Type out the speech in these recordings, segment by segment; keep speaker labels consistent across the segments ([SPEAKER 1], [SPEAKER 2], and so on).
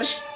[SPEAKER 1] Hayır.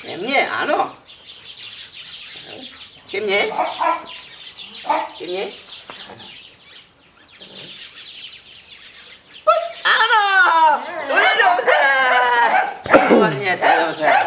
[SPEAKER 1] 김니, 안 와? 김니, 김니, 버스 안 와! 놀러 오세요! 어머니, 다녀오세요.